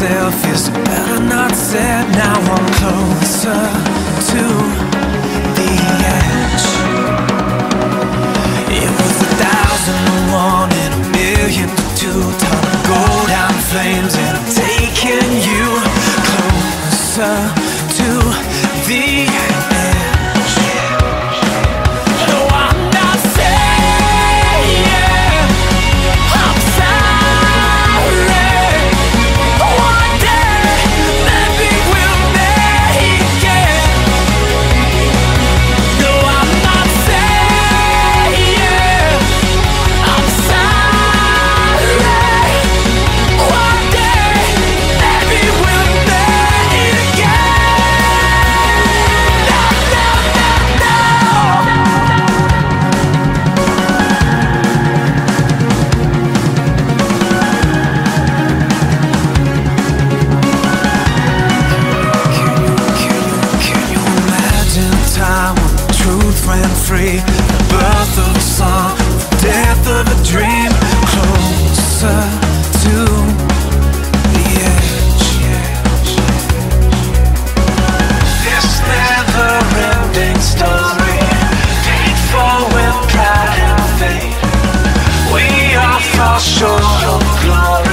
myself is better not said. Now I'm closer to the edge. It was a thousand to one and a million to two. Time to go down flames, and I'm taking you closer free? The birth of a song, the death of a dream. Closer to the edge. This never-ending story, painful with pride and fate. We are fall short of glory.